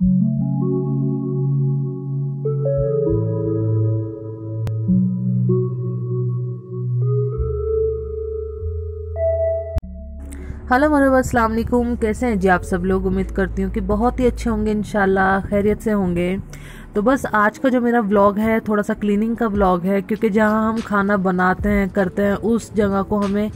Hello मरहबा अस्सलाम वालेकुम। कैसे हैं जी आप सब लोग? उम्मीद करती हूँ कि बहुत ही अच्छे होंगे, इंशाल्लाह खैरियत से होंगे। तो बस आज का जो मेरा व्लॉग है, थोड़ा सा क्लीनिंग का व्लॉग है, क्योंकि जहाँ हम खाना बनाते हैं, करते हैं, उस जगह को हमें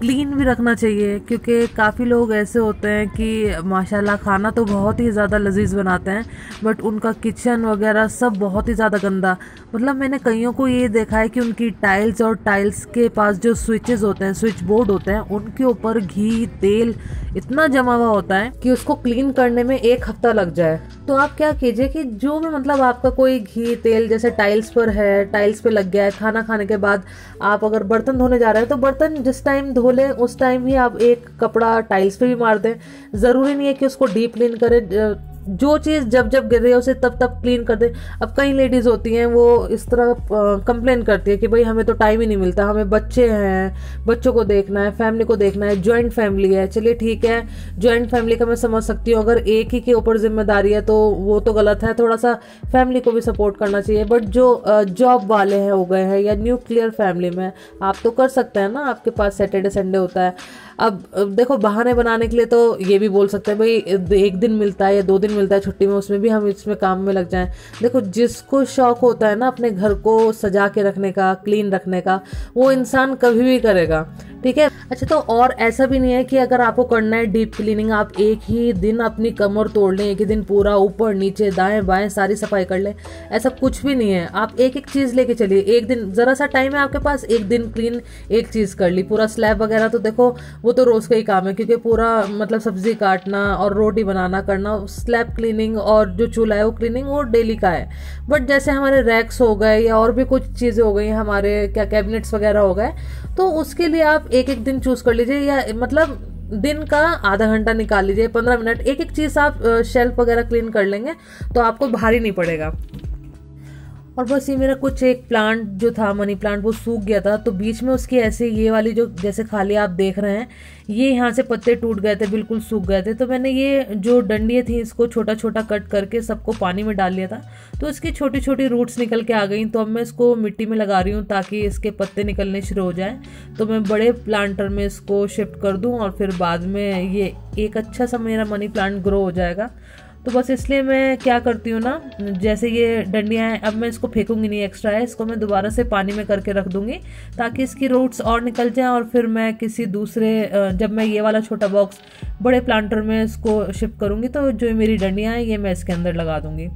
क्लीन भी रखना चाहिए, क्योंकि काफ़ी लोग ऐसे होते हैं कि माशाल्लाह खाना तो बहुत ही ज़्यादा लजीज बनाते हैं बट उनका किचन वगैरह सब बहुत ही ज़्यादा गंदा। मतलब मैंने कईयों को ये देखा है कि उनकी टाइल्स और टाइल्स के पास जो स्विचेस होते हैं स्विच बोर्ड होते हैं, उनके ऊपर घी, तेल इतना जमा हुआ होता है कि उसको क्लीन करने में एक हफ़्ता लग जाए। तो आप क्या कीजिए कि जो भी मतलब आपका कोई घी, तेल जैसे टाइल्स पर है टाइल्स पे लग गया है, खाना खाने के बाद आप अगर बर्तन धोने जा रहे हैं तो बर्तन जिस टाइम धो लें उस टाइम ही आप एक कपड़ा टाइल्स पे भी मार दें। ज़रूरी नहीं है कि उसको डीप क्लीन करें जो चीज़ जब जब गिर रही है, उसे तब तब क्लीन कर दे। अब कई लेडीज़ होती हैं, वो इस तरह कंप्लेन करती है कि भाई, हमें तो टाइम ही नहीं मिलता, हमें बच्चे हैं, बच्चों को देखना है फैमिली को देखना है जॉइंट फैमिली है। चलिए ठीक है जॉइंट फैमिली का मैं समझ सकती हूँ, अगर एक ही के ऊपर ज़िम्मेदारी है तो वो तो गलत है। थोड़ा सा फैमिली को भी सपोर्ट करना चाहिए बट जो जॉब वाले हैं, हो गए हैं, या न्यूक्लियर फैमिली में, आप तो कर सकते हैं ना, आपके पास सैटरडे संडे होता है। अब देखो, बहाने बनाने के लिए तो ये भी बोल सकते हैं, भाई, एक दिन मिलता है या दो दिन मिलता है छुट्टी में, उसमें भी हम इसमें काम में लग जाएँ। देखो, जिसको शौक होता है ना अपने घर को सजा के रखने का क्लीन रखने का, वो इंसान कभी भी करेगा, ठीक है? अच्छा तो और ऐसा भी नहीं है कि अगर आपको करना है डीप क्लीनिंग आप एक ही दिन अपनी कमर तोड़ लें, एक ही दिन पूरा ऊपर, नीचे, दाएँ, बाएँ, सारी सफ़ाई कर लें, ऐसा कुछ भी नहीं है। आप एक एक चीज़ लेके चलिए, एक दिन, ज़रा सा टाइम है आपके पास, एक दिन क्लीन एक चीज़ कर ली। पूरा स्लैब वगैरह तो देखो, वो तो रोज़ का ही काम है, क्योंकि पूरा मतलब सब्ज़ी काटना और रोटी बनाना, करना स्लैब क्लीनिंग और जो चूल्हा है वो क्लीनिंग वो डेली का है। बट जैसे हमारे रैक्स हो गए या और भी कुछ चीज़ें हो गई, हमारे क्या कैबिनेट्स वगैरह हो गए तो उसके लिए आप एक एक दिन चूज़ कर लीजिए या मतलब दिन का आधा घंटा निकाल लीजिए, पंद्रह मिनट एक एक चीज़ आप शेल्फ वगैरह क्लीन कर लेंगे तो आपको भारी नहीं पड़ेगा। और बस ये मेरा कुछ एक प्लांट जो था मनी प्लांट वो सूख गया था। तो बीच में उसकी ऐसे ये वाली जो, जैसे खाली आप देख रहे हैं, ये यहाँ से पत्ते टूट गए थे, बिल्कुल सूख गए थे। तो मैंने ये जो डंडियाँ थी, इसको छोटा छोटा कट करके सबको पानी में डाल लिया था। तो इसकी छोटी छोटी रूट्स निकल के आ गई। तो अब मैं इसको मिट्टी में लगा रही हूँ ताकि इसके पत्ते निकलने शुरू हो जाए। तो मैं बड़े प्लांटर में इसको शिफ्ट कर दूँ और फिर बाद में ये एक अच्छा सा मेरा मनी प्लांट ग्रो हो जाएगा। तो बस इसलिए मैं क्या करती हूँ ना, जैसे ये डंडियाँ हैं, अब मैं इसको फेंकूँगी नहीं एक्स्ट्रा है, इसको मैं दोबारा से पानी में करके रख दूँगी, ताकि इसकी रूट्स और निकल जाएँ और फिर मैं किसी दूसरे जब मैं ये वाला छोटा बॉक्स बड़े प्लांटर में इसको शिफ्ट करूँगी तो जो मेरी डंडियाँ हैं, ये मैं इसके अंदर लगा दूँगी।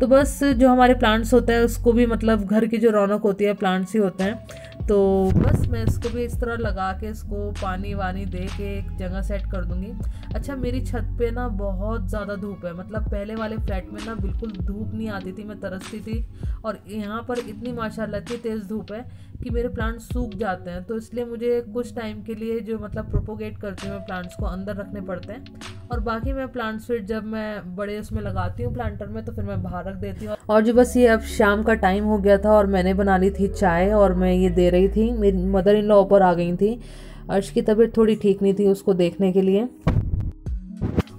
तो बस जो हमारे प्लांट्स होते हैं, उसको भी मतलब घर की जो रौनक होती है प्लांट्स ही होते हैं तो बस मैं इसको भी इस तरह लगा के इसको पानी वानी दे के एक जगह सेट कर दूँगी। अच्छा मेरी छत पे ना बहुत ज़्यादा धूप है। मतलब पहले वाले फ्लैट में ना बिल्कुल धूप नहीं आती थी, मैं तरसती थी। और यहाँ पर इतनी माशाल्लाह इतनी तेज़ धूप है कि मेरे प्लांट्स सूख जाते हैं तो इसलिए मुझे कुछ टाइम के लिए जो मतलब प्रोपोगेट करती हूँ प्लांट्स को अंदर रखने पड़ते हैं। और बाकी मैं प्लांट्स फिर जब मैं बड़े उसमें लगाती हूँ प्लांटर में तो फिर मैं बाहर रख देती हूँ। और जो बस ये अब शाम का टाइम हो गया था और मैंने बना ली थी चाय और मैं ये दे रही थी, मेरी मदर इन लॉ ऊपर आ गई थी। अर्श की तबीयत थोड़ी ठीक नहीं थी उसको देखने के लिए।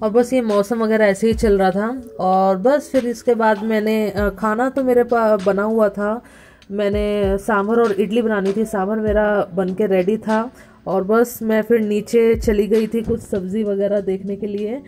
और बस ये मौसम वगैरह ऐसे ही चल रहा था। और बस फिर इसके बाद मैंने खाना तो मेरे पास बना हुआ था। मैंने सांभर और इडली बनानी थी। सांभर मेरा बन के रेडी था और बस मैं फिर नीचे चली गई थी कुछ सब्ज़ी वगैरह देखने के लिए।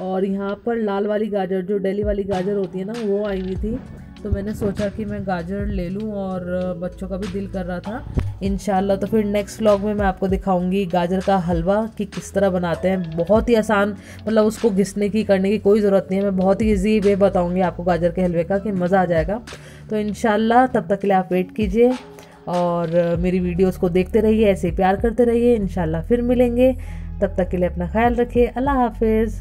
और यहाँ पर लाल वाली गाजर, जो डेली वाली गाजर होती है ना, वो आई हुई थी। तो मैंने सोचा कि मैं गाजर ले लूँ और बच्चों का भी दिल कर रहा था। इन तो फिर नेक्स्ट व्लॉग में मैं आपको दिखाऊँगी गाजर का हलवा कि किस तरह बनाते हैं। बहुत ही आसान मतलब उसको घिसने की, करने की कोई ज़रूरत नहीं है। मैं बहुत ही ईजी वे बताऊँगी आपको गाजर के हलवे का कि मज़ा आ जाएगा। तो इन तब तक के लिए आप वेट कीजिए और मेरी वीडियोस को देखते रहिए, ऐसे प्यार करते रहिए। इन फिर मिलेंगे। तब तक के लिए अपना ख्याल रखिए। अल्लाह हाफिज़।